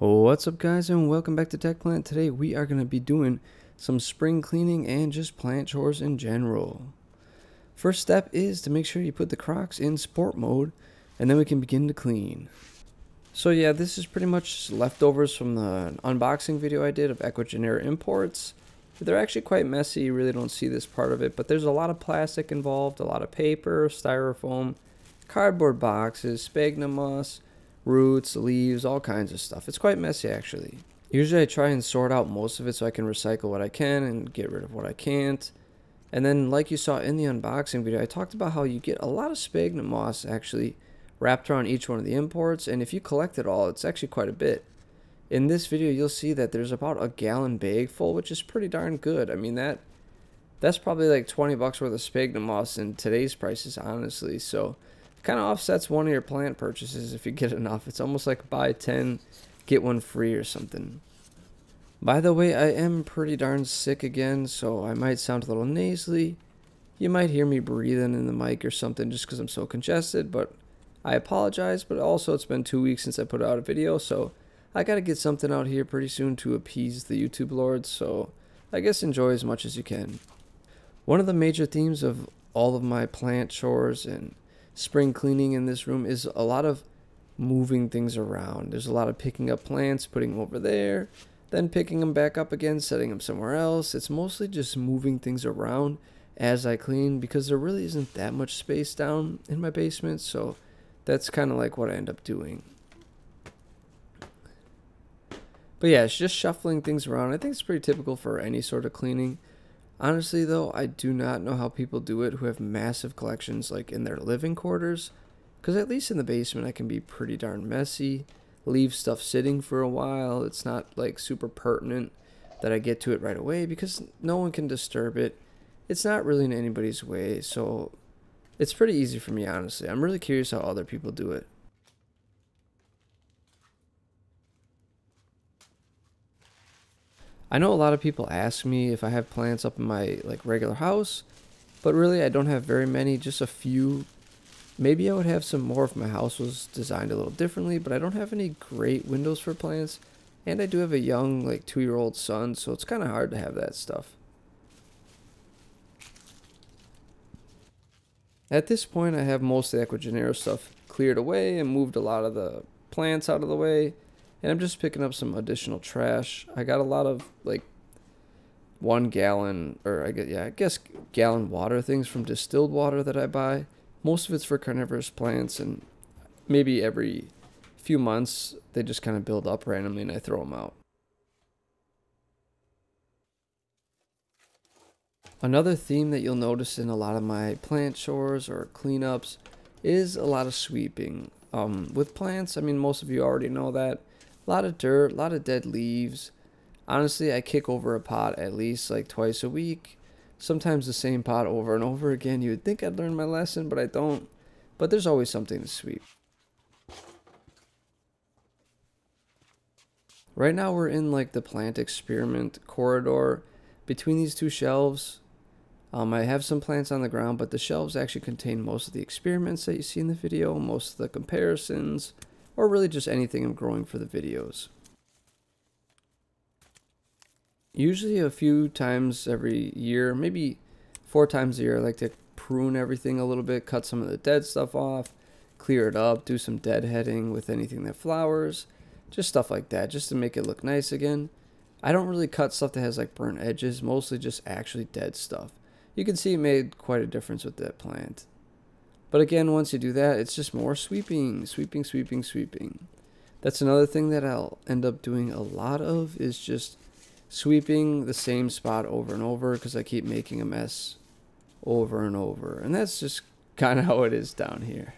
What's up guys and welcome back to Techplant. Today we are going to be doing some spring cleaning and just plant chores in general. First step is to make sure you put the Crocs in sport mode and then we can begin to clean. So yeah, this is pretty much leftovers from the unboxing video I did of Ecuagenera imports. They're actually quite messy, you really don't see this part of it, but there's a lot of plastic involved, a lot of paper, styrofoam, cardboard boxes, sphagnum moss, roots, leaves, all kinds of stuff. It's quite messy actually. Usually I try and sort out most of it so I can recycle what I can and get rid of what I can't. And then like you saw in the unboxing video, I talked about how you get a lot of sphagnum moss actually wrapped around each one of the imports. And if you collect it all, it's actually quite a bit. In this video, you'll see that there's about a gallon bag full, which is pretty darn good. I mean, that that's probably like 20 bucks worth of sphagnum moss in today's prices, honestly. So kind of offsets one of your plant purchases if you get enough. It's almost like buy 10, get one free or something. By the way, I am pretty darn sick again, so I might sound a little nasally. You might hear me breathing in the mic or something just because I'm so congested, but I apologize. But also, it's been two weeks since I put out a video, so I gotta get something out here pretty soon to appease the YouTube lords, so I guess enjoy as much as you can. One of the major themes of all of my plant chores and spring cleaning in this room is a lot of moving things around. There's a lot of picking up plants, putting them over there, then picking them back up again, setting them somewhere else. It's mostly just moving things around as I clean because there really isn't that much space down in my basement. So that's kind of like what I end up doing. But yeah, it's just shuffling things around. I think it's pretty typical for any sort of cleaning. Honestly, though, I do not know how people do it who have massive collections like in their living quarters. Because at least in the basement, I can be pretty darn messy, leave stuff sitting for a while. It's not like super pertinent that I get to it right away because no one can disturb it. It's not really in anybody's way, so it's pretty easy for me, honestly. I'm really curious how other people do it. I know a lot of people ask me if I have plants up in my like regular house, but really I don't have very many, just a few. Maybe I would have some more if my house was designed a little differently, but I don't have any great windows for plants. And I do have a young, like two year old son, so it's kind of hard to have that stuff. At this point, I have most of the Ecuagenera stuff cleared away and moved a lot of the plants out of the way and I'm just picking up some additional trash. I got a lot of like one gallon or I get yeah, I guess gallon water things from distilled water that I buy. Most of it's for carnivorous plants and maybe every few months they just kind of build up randomly and I throw them out. Another theme that you'll notice in a lot of my plant chores or cleanups is a lot of sweeping. Um, with plants, I mean, most of you already know that a lot of dirt, a lot of dead leaves. Honestly, I kick over a pot at least like twice a week. Sometimes the same pot over and over again. You would think I'd learn my lesson, but I don't. But there's always something to sweep. Right now we're in like the plant experiment corridor between these two shelves. Um, I have some plants on the ground, but the shelves actually contain most of the experiments that you see in the video, most of the comparisons, or really just anything I'm growing for the videos. Usually a few times every year, maybe four times a year, I like to prune everything a little bit, cut some of the dead stuff off, clear it up, do some deadheading with anything that flowers, just stuff like that, just to make it look nice again. I don't really cut stuff that has like burnt edges, mostly just actually dead stuff. You can see it made quite a difference with that plant. But again, once you do that, it's just more sweeping, sweeping, sweeping, sweeping. That's another thing that I'll end up doing a lot of is just sweeping the same spot over and over because I keep making a mess over and over. And that's just kind of how it is down here.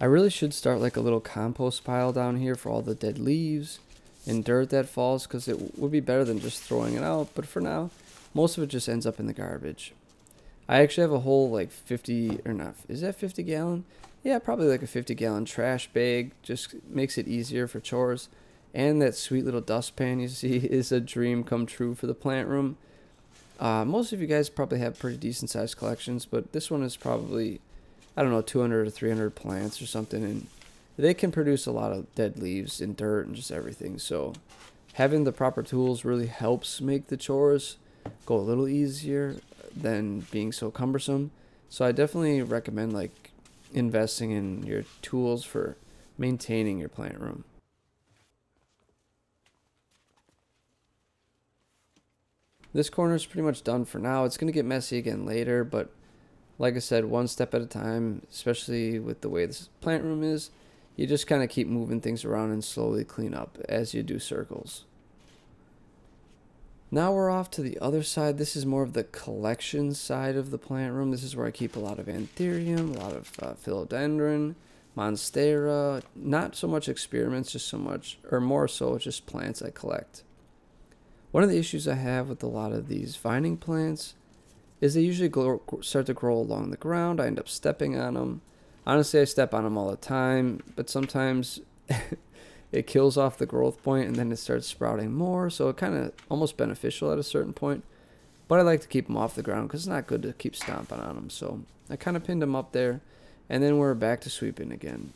I really should start like a little compost pile down here for all the dead leaves and dirt that falls because it would be better than just throwing it out. But for now, most of it just ends up in the garbage. I actually have a whole like 50 or not, is that 50 gallon? Yeah, probably like a 50 gallon trash bag. Just makes it easier for chores. And that sweet little dustpan you see is a dream come true for the plant room. Uh, most of you guys probably have pretty decent sized collections, but this one is probably, I don't know, 200 or 300 plants or something. And they can produce a lot of dead leaves and dirt and just everything. So having the proper tools really helps make the chores go a little easier than being so cumbersome. So I definitely recommend like investing in your tools for maintaining your plant room. This corner is pretty much done for now. It's going to get messy again later, but like I said, one step at a time, especially with the way this plant room is, you just kind of keep moving things around and slowly clean up as you do circles. Now we're off to the other side. This is more of the collection side of the plant room. This is where I keep a lot of anthurium, a lot of uh, philodendron, monstera. Not so much experiments, just so much, or more so, just plants I collect. One of the issues I have with a lot of these vining plants is they usually start to grow along the ground. I end up stepping on them. Honestly, I step on them all the time, but sometimes it kills off the growth point and then it starts sprouting more. So it kind of almost beneficial at a certain point. But I like to keep them off the ground because it's not good to keep stomping on them. So I kind of pinned them up there and then we're back to sweeping again.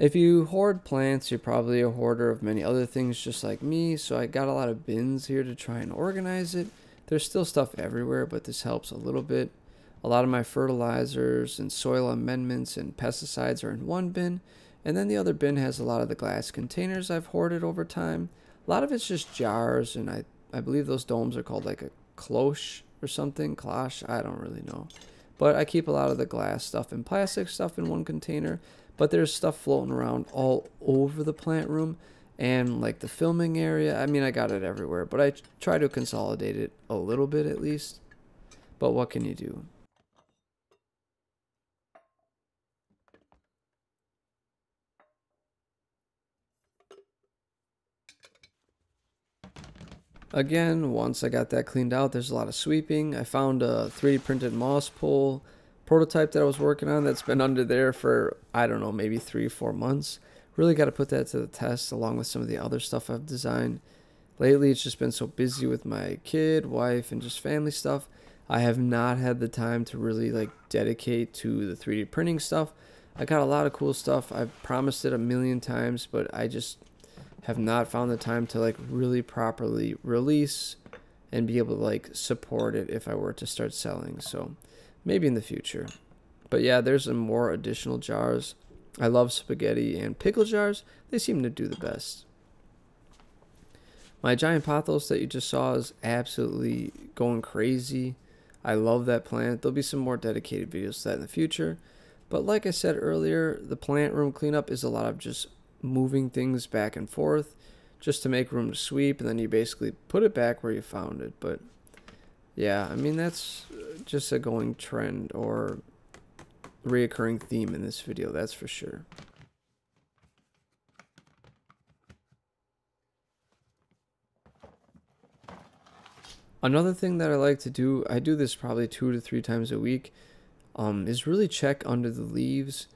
If you hoard plants, you're probably a hoarder of many other things just like me, so I got a lot of bins here to try and organize it. There's still stuff everywhere, but this helps a little bit. A lot of my fertilizers and soil amendments and pesticides are in one bin, and then the other bin has a lot of the glass containers I've hoarded over time. A lot of it's just jars, and I, I believe those domes are called like a cloche or something. Cloche, I don't really know. But I keep a lot of the glass stuff and plastic stuff in one container but there's stuff floating around all over the plant room and like the filming area. I mean, I got it everywhere, but I try to consolidate it a little bit at least. But what can you do? Again, once I got that cleaned out, there's a lot of sweeping. I found a 3D printed moss pole prototype that I was working on that's been under there for, I don't know, maybe three, four months. Really got to put that to the test along with some of the other stuff I've designed. Lately, it's just been so busy with my kid, wife, and just family stuff. I have not had the time to really like dedicate to the 3D printing stuff. I got a lot of cool stuff. I've promised it a million times, but I just have not found the time to like really properly release and be able to like support it if I were to start selling. So Maybe in the future. But yeah, there's some more additional jars. I love spaghetti and pickle jars. They seem to do the best. My giant pothos that you just saw is absolutely going crazy. I love that plant. There'll be some more dedicated videos to that in the future. But like I said earlier, the plant room cleanup is a lot of just moving things back and forth just to make room to sweep and then you basically put it back where you found it. But yeah, I mean, that's just a going trend or reoccurring theme in this video, that's for sure. Another thing that I like to do, I do this probably two to three times a week, um, is really check under the leaves.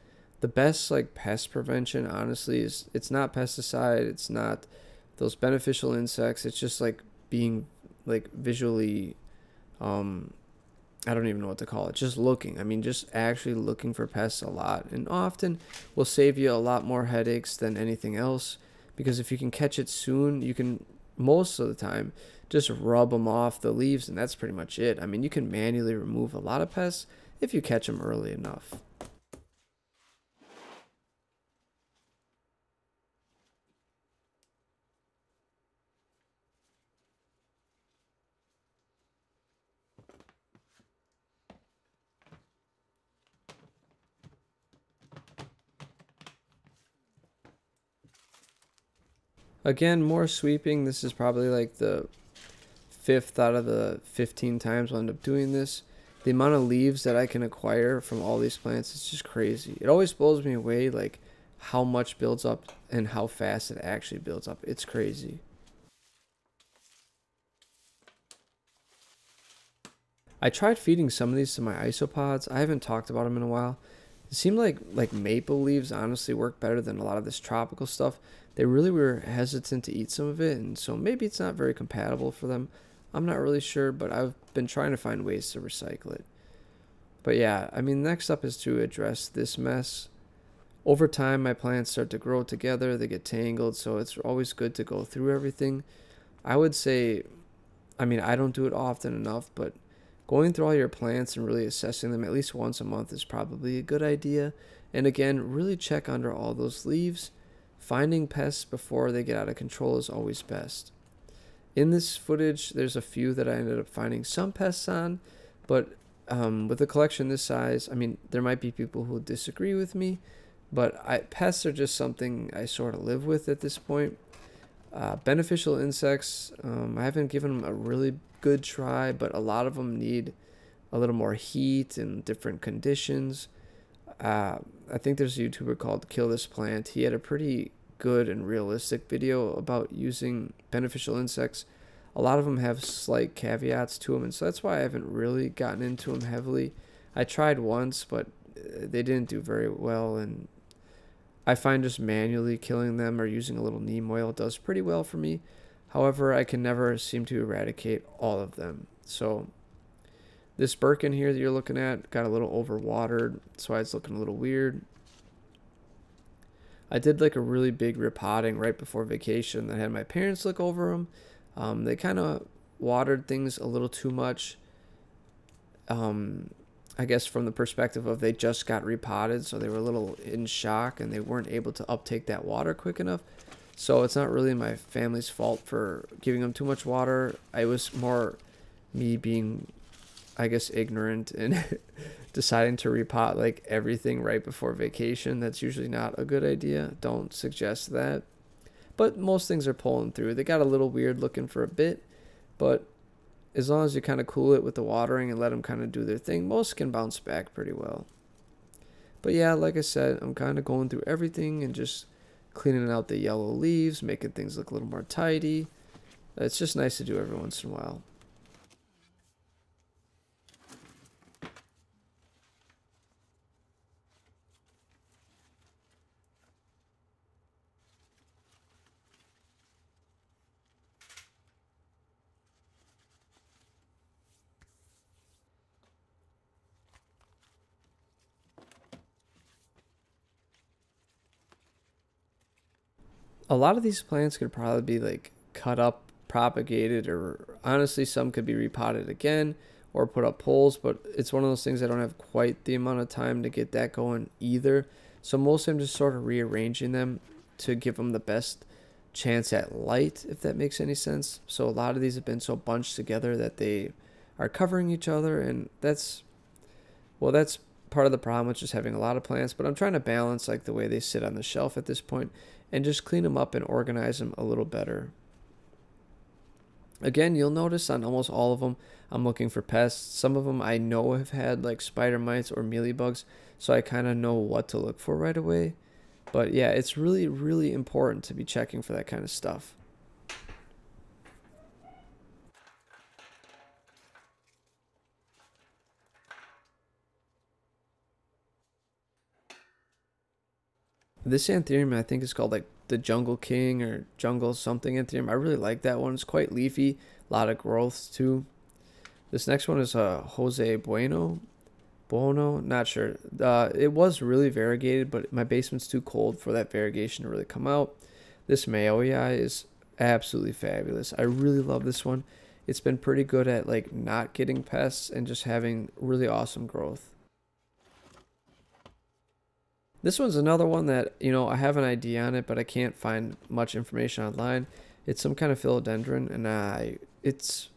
The best like pest prevention, honestly, is it's not pesticide, it's not those beneficial insects. It's just like being like visually um, I don't even know what to call it. Just looking. I mean, just actually looking for pests a lot. And often will save you a lot more headaches than anything else. Because if you can catch it soon, you can, most of the time, just rub them off the leaves. And that's pretty much it. I mean, you can manually remove a lot of pests if you catch them early enough. Again, more sweeping. This is probably like the fifth out of the 15 times I'll end up doing this. The amount of leaves that I can acquire from all these plants is just crazy. It always blows me away like how much builds up and how fast it actually builds up. It's crazy. I tried feeding some of these to my isopods. I haven't talked about them in a while. It seemed like like maple leaves honestly work better than a lot of this tropical stuff. They really were hesitant to eat some of it, and so maybe it's not very compatible for them. I'm not really sure, but I've been trying to find ways to recycle it. But yeah, I mean, next up is to address this mess. Over time, my plants start to grow together, they get tangled, so it's always good to go through everything. I would say, I mean, I don't do it often enough, but going through all your plants and really assessing them at least once a month is probably a good idea. And again, really check under all those leaves. Finding pests before they get out of control is always best. In this footage, there's a few that I ended up finding some pests on, but um, with a collection this size, I mean, there might be people who disagree with me, but I, pests are just something I sort of live with at this point. Uh, beneficial insects, um, I haven't given them a really good try, but a lot of them need a little more heat and different conditions. Uh, I think there's a YouTuber called Kill This Plant. He had a pretty good and realistic video about using beneficial insects a lot of them have slight caveats to them, and so that's why I haven't really gotten into them heavily. I tried once, but uh, they didn't do very well, and I find just manually killing them or using a little neem oil does pretty well for me. However, I can never seem to eradicate all of them. So this Birkin here that you're looking at got a little overwatered, so it's looking a little weird. I did like a really big repotting right before vacation. I had my parents look over them um, they kind of watered things a little too much. Um, I guess from the perspective of they just got repotted, so they were a little in shock and they weren't able to uptake that water quick enough. So it's not really my family's fault for giving them too much water. I was more me being, I guess, ignorant and deciding to repot like everything right before vacation. That's usually not a good idea. Don't suggest that. But most things are pulling through. They got a little weird looking for a bit, but as long as you kind of cool it with the watering and let them kind of do their thing, most can bounce back pretty well. But yeah, like I said, I'm kind of going through everything and just cleaning out the yellow leaves, making things look a little more tidy. It's just nice to do every once in a while. A lot of these plants could probably be like cut up, propagated, or honestly, some could be repotted again or put up poles. But it's one of those things I don't have quite the amount of time to get that going either. So mostly I'm just sort of rearranging them to give them the best chance at light, if that makes any sense. So a lot of these have been so bunched together that they are covering each other, and that's well, that's part of the problem with just having a lot of plants. But I'm trying to balance like the way they sit on the shelf at this point and just clean them up and organize them a little better. Again, you'll notice on almost all of them, I'm looking for pests. Some of them I know have had like spider mites or mealybugs, so I kind of know what to look for right away. But yeah, it's really, really important to be checking for that kind of stuff. This anthurium I think is called like the Jungle King or Jungle something anthurium. I really like that one. It's quite leafy, a lot of growth too. This next one is uh, Jose Bueno. Bueno, not sure. Uh, it was really variegated, but my basement's too cold for that variegation to really come out. This Mayoi is absolutely fabulous. I really love this one. It's been pretty good at like not getting pests and just having really awesome growth. This one's another one that, you know, I have an idea on it, but I can't find much information online. It's some kind of philodendron, and I, it's,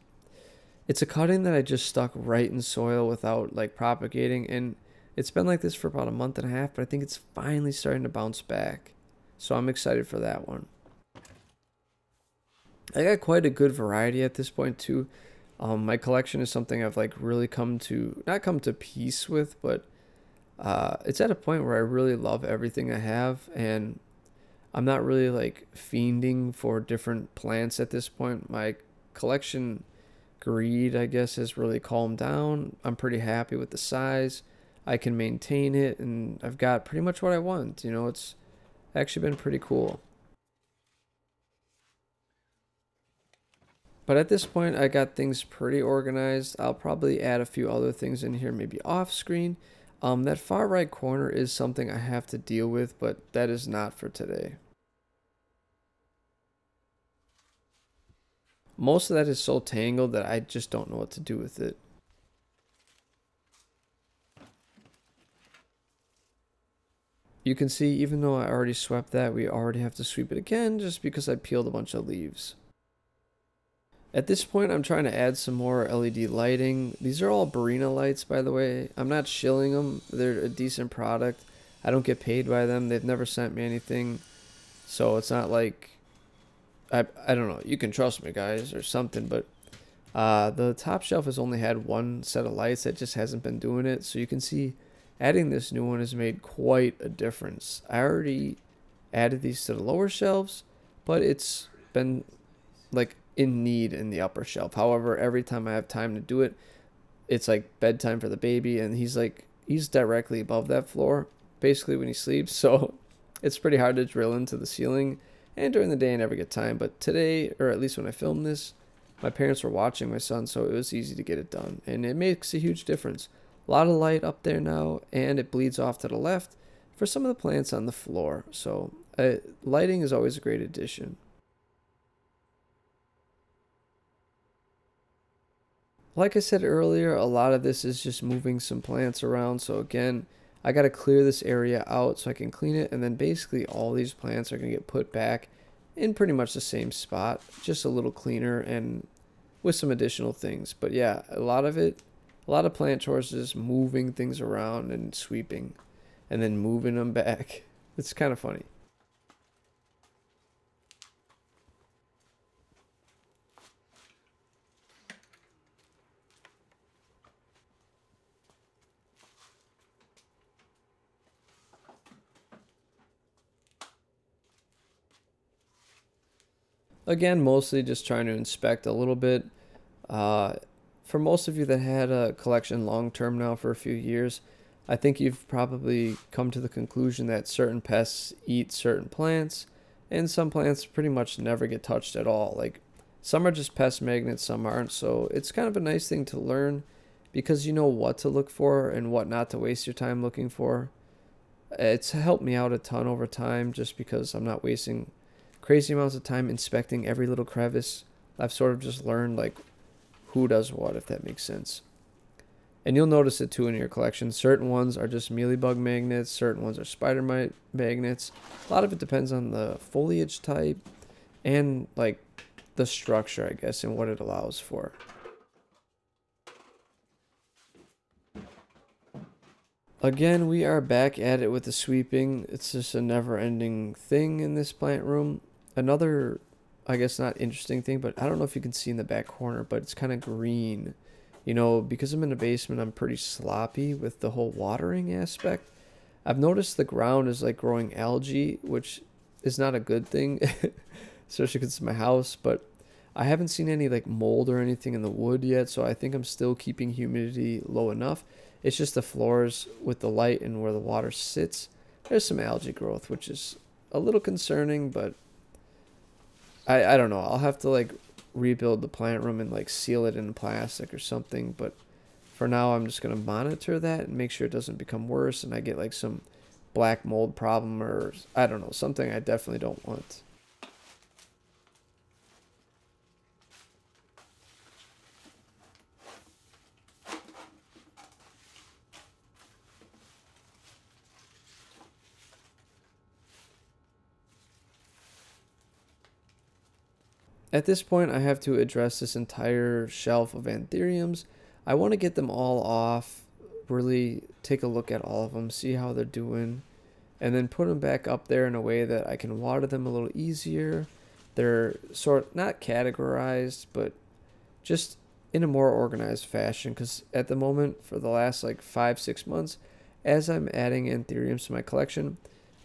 it's a cutting that I just stuck right in soil without like propagating, and it's been like this for about a month and a half, but I think it's finally starting to bounce back. So I'm excited for that one. I got quite a good variety at this point too. Um, my collection is something I've like really come to not come to peace with, but uh, it's at a point where I really love everything I have, and I'm not really like fiending for different plants at this point. My collection greed, I guess, has really calmed down. I'm pretty happy with the size. I can maintain it, and I've got pretty much what I want. You know, it's actually been pretty cool. But at this point, I got things pretty organized. I'll probably add a few other things in here, maybe off screen. Um, that far right corner is something I have to deal with, but that is not for today. Most of that is so tangled that I just don't know what to do with it. You can see even though I already swept that, we already have to sweep it again just because I peeled a bunch of leaves. At this point, I'm trying to add some more LED lighting. These are all Barrina lights, by the way. I'm not shilling them. They're a decent product. I don't get paid by them. They've never sent me anything. So it's not like I I don't know. You can trust me, guys, or something. But uh, the top shelf has only had one set of lights that just hasn't been doing it. So you can see adding this new one has made quite a difference. I already added these to the lower shelves, but it's been like in need in the upper shelf. However, every time I have time to do it, it's like bedtime for the baby, and he's like he's directly above that floor, basically when he sleeps. So it's pretty hard to drill into the ceiling and during the day, I never get time. But today, or at least when I filmed this, my parents were watching my son, so it was easy to get it done. And it makes a huge difference. A lot of light up there now, and it bleeds off to the left for some of the plants on the floor. So uh, lighting is always a great addition. Like I said earlier, a lot of this is just moving some plants around. So again, I got to clear this area out so I can clean it. And then basically all these plants are going to get put back in pretty much the same spot, just a little cleaner and with some additional things. But yeah, a lot of it, a lot of plant chores is moving things around and sweeping and then moving them back. It's kind of funny. Again, mostly just trying to inspect a little bit. Uh, for most of you that had a collection long term now for a few years, I think you've probably come to the conclusion that certain pests eat certain plants, and some plants pretty much never get touched at all. Like some are just pest magnets, some aren't. So it's kind of a nice thing to learn because you know what to look for and what not to waste your time looking for. It's helped me out a ton over time just because I'm not wasting crazy amounts of time inspecting every little crevice. I've sort of just learned like who does what, if that makes sense. And you'll notice it too in your collection. Certain ones are just mealybug magnets, certain ones are spider mite magnets. A lot of it depends on the foliage type and like the structure, I guess, and what it allows for. Again, we are back at it with the sweeping. It's just a never ending thing in this plant room another I guess not interesting thing, but I don't know if you can see in the back corner, but it's kind of green. You know, because I'm in the basement, I'm pretty sloppy with the whole watering aspect. I've noticed the ground is like growing algae, which is not a good thing, especially because it's my house, but I haven't seen any like mold or anything in the wood yet, so I think I'm still keeping humidity low enough. It's just the floors with the light and where the water sits. There's some algae growth, which is a little concerning, but I I don't know. I'll have to like rebuild the plant room and like seal it in plastic or something. But for now, I'm just gonna monitor that and make sure it doesn't become worse and I get like some black mold problem or I don't know something I definitely don't want. At this point, I have to address this entire shelf of anthuriums. I want to get them all off, really take a look at all of them, see how they're doing, and then put them back up there in a way that I can water them a little easier. They're sort not categorized, but just in a more organized fashion because at the moment for the last like five six months as i'm adding anthuriums to my collection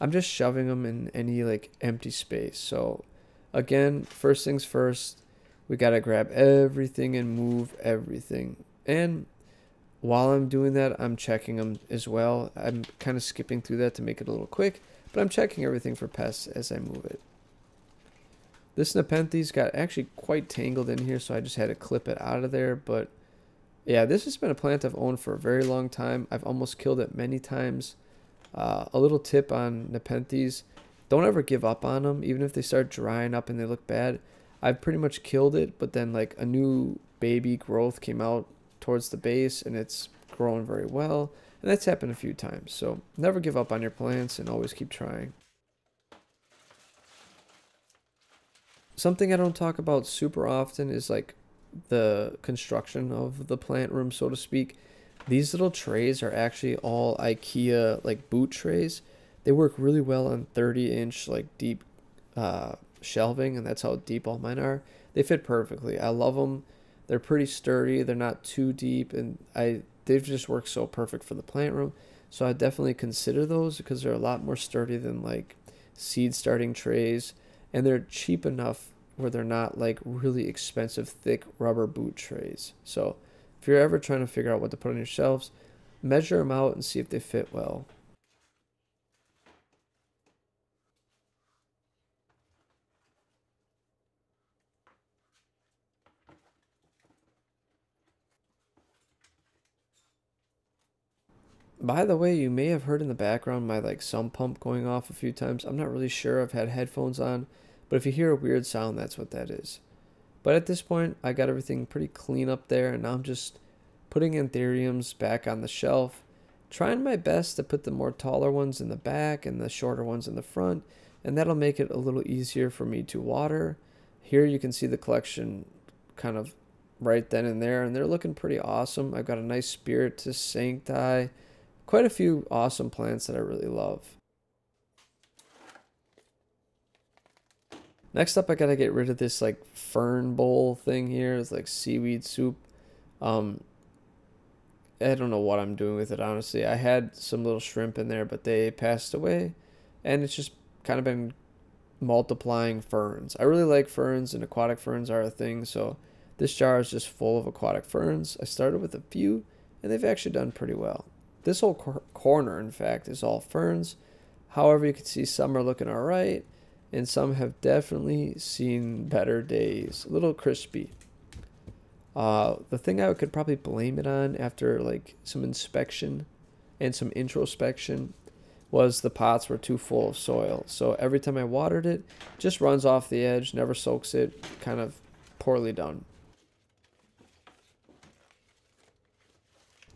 i'm just shoving them in any like empty space so Again, first things first, we got to grab everything and move everything. And while I'm doing that, I'm checking them as well. I'm kind of skipping through that to make it a little quick, but I'm checking everything for pests as I move it. This Nepenthes got actually quite tangled in here, so I just had to clip it out of there. But yeah, this has been a plant I've owned for a very long time. I've almost killed it many times. Uh, a little tip on Nepenthes, don't ever give up on them, even if they start drying up and they look bad. I've pretty much killed it, but then like a new baby growth came out towards the base and it's growing very well. And that's happened a few times. So never give up on your plants and always keep trying. Something I don't talk about super often is like the construction of the plant room, so to speak. These little trays are actually all IKEA like boot trays. They work really well on 30 inch like deep uh, shelving and that's how deep all mine are. They fit perfectly. I love them. They're pretty sturdy. They're not too deep, and I they've just worked so perfect for the plant room. So I definitely consider those because they're a lot more sturdy than like seed starting trays, and they're cheap enough where they're not like really expensive thick rubber boot trays. So if you're ever trying to figure out what to put on your shelves, measure them out and see if they fit well. By the way, you may have heard in the background my like sump pump going off a few times. I'm not really sure. I've had headphones on, but if you hear a weird sound, that's what that is. But at this point, I got everything pretty clean up there, and now I'm just putting anthuriums back on the shelf, trying my best to put the more taller ones in the back and the shorter ones in the front, and that'll make it a little easier for me to water. Here you can see the collection kind of right then and there, and they're looking pretty awesome. I've got a nice Spiritus Sancti quite a few awesome plants that I really love. Next up, I gotta get rid of this like fern bowl thing here. It's like seaweed soup. Um, I don't know what I'm doing with it, honestly. I had some little shrimp in there, but they passed away. And it's just kind of been multiplying ferns. I really like ferns, and aquatic ferns are a thing. So this jar is just full of aquatic ferns. I started with a few, and they've actually done pretty well. This whole cor corner, in fact, is all ferns. However, you can see some are looking all right, and some have definitely seen better days. A little crispy. Uh, the thing I could probably blame it on after like some inspection and some introspection was the pots were too full of soil. So every time I watered it, just runs off the edge, never soaks it, kind of poorly done.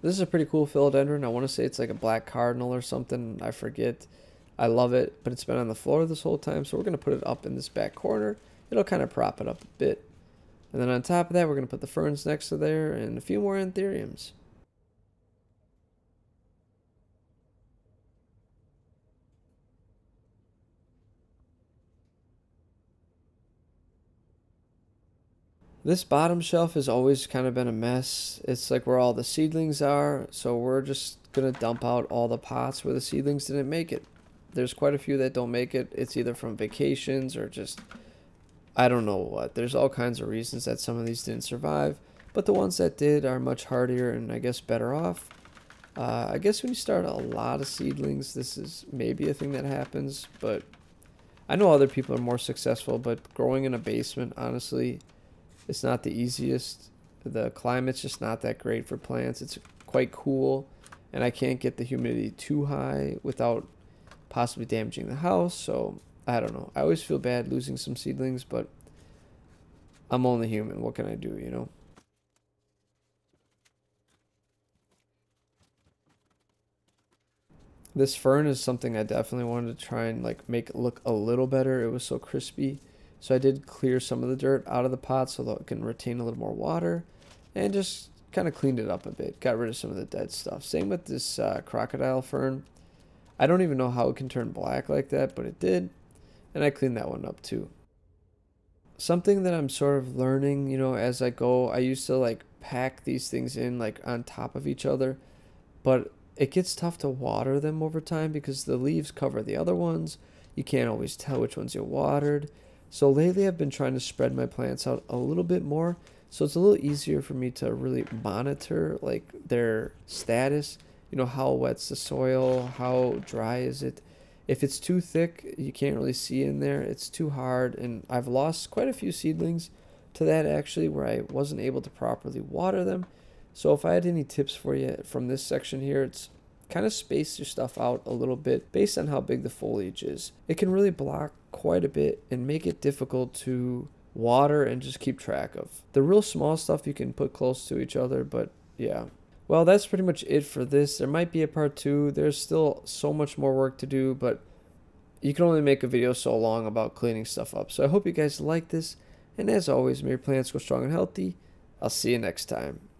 This is a pretty cool philodendron. I want to say it's like a black cardinal or something. I forget. I love it, but it's been on the floor this whole time, so we're going to put it up in this back corner. It'll kind of prop it up a bit. And then on top of that, we're going to put the ferns next to there and a few more anthuriums. This bottom shelf has always kind of been a mess. It's like where all the seedlings are, so we're just going to dump out all the pots where the seedlings didn't make it. There's quite a few that don't make it. It's either from vacations or just, I don't know what. There's all kinds of reasons that some of these didn't survive, but the ones that did are much hardier and I guess better off. Uh, I guess when you start a lot of seedlings, this is maybe a thing that happens, but I know other people are more successful, but growing in a basement, honestly, it's not the easiest. The climate's just not that great for plants. It's quite cool, and I can't get the humidity too high without possibly damaging the house. So I don't know. I always feel bad losing some seedlings, but I'm only human. What can I do, you know? This fern is something I definitely wanted to try and like make it look a little better. It was so crispy. So I did clear some of the dirt out of the pot so that it can retain a little more water and just kind of cleaned it up a bit. Got rid of some of the dead stuff. Same with this uh, crocodile fern. I don't even know how it can turn black like that, but it did. And I cleaned that one up too. Something that I'm sort of learning, you know, as I go, I used to like pack these things in like on top of each other, but it gets tough to water them over time because the leaves cover the other ones. You can't always tell which ones you watered. So lately I've been trying to spread my plants out a little bit more so it's a little easier for me to really monitor like their status, you know, how wet's the soil, how dry is it. If it's too thick, you can't really see in there. It's too hard and I've lost quite a few seedlings to that actually where I wasn't able to properly water them. So if I had any tips for you from this section here, it's kind of space your stuff out a little bit based on how big the foliage is. It can really block quite a bit and make it difficult to water and just keep track of. The real small stuff you can put close to each other, but yeah. Well, that's pretty much it for this. There might be a part two. There's still so much more work to do, but you can only make a video so long about cleaning stuff up. So I hope you guys like this. And as always, may your plants grow strong and healthy. I'll see you next time.